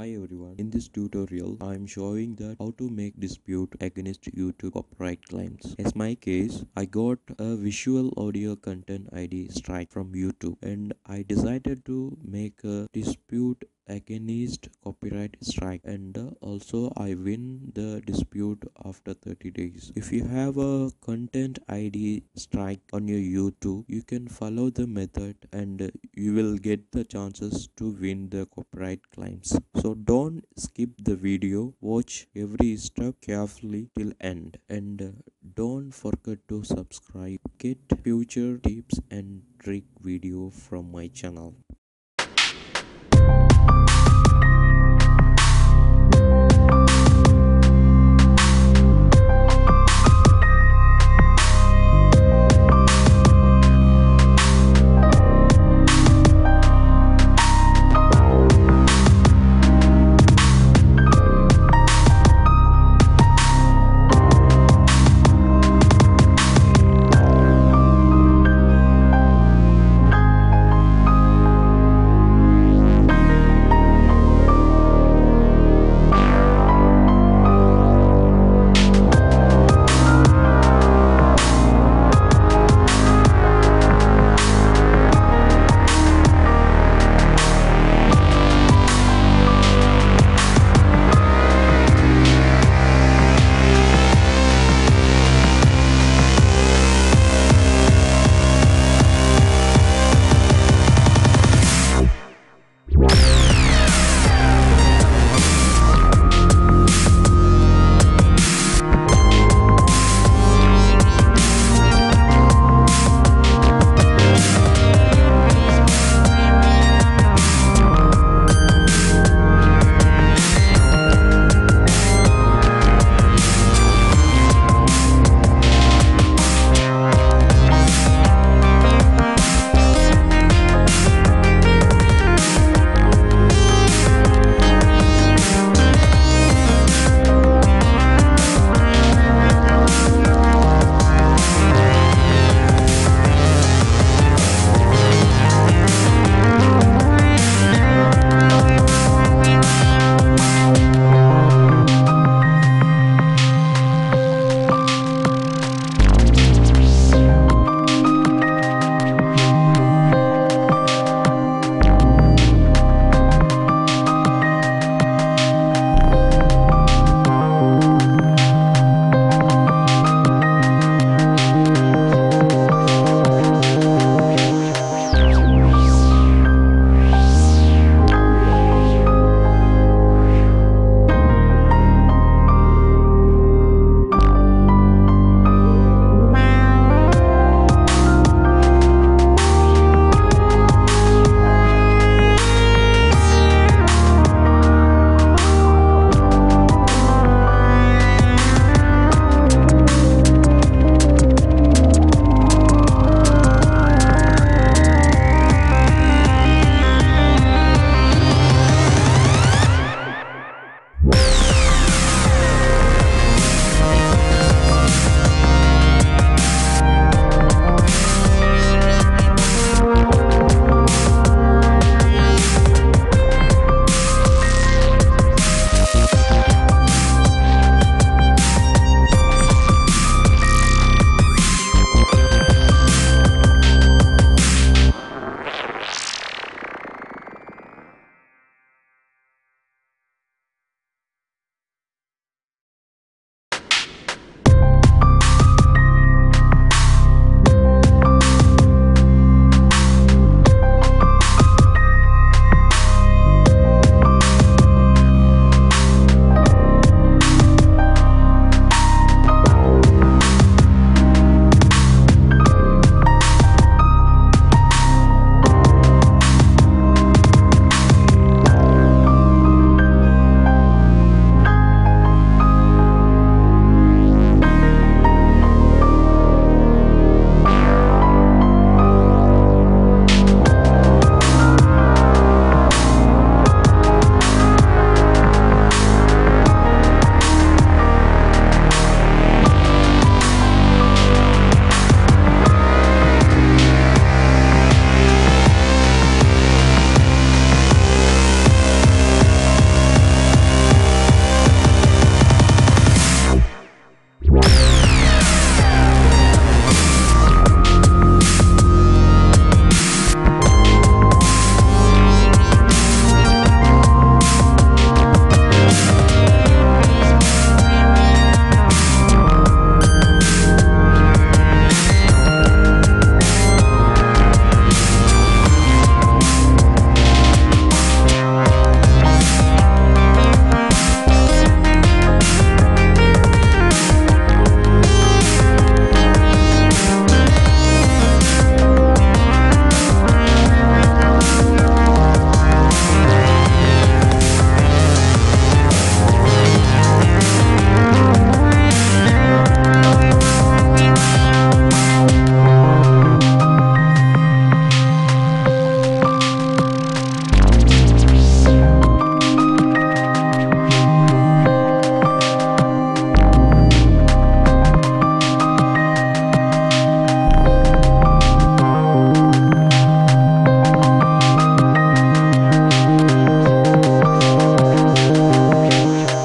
Hi everyone, in this tutorial I am showing that how to make dispute against YouTube copyright claims. As my case, I got a visual audio content ID strike from YouTube and I decided to make a dispute against copyright strike and uh, also I win the dispute after 30 days. If you have a content ID strike on your YouTube, you can follow the method and you will get the chances to win the copyright claims. So don't skip the video, watch every step carefully till end and uh, don't forget to subscribe. Get future tips and trick video from my channel.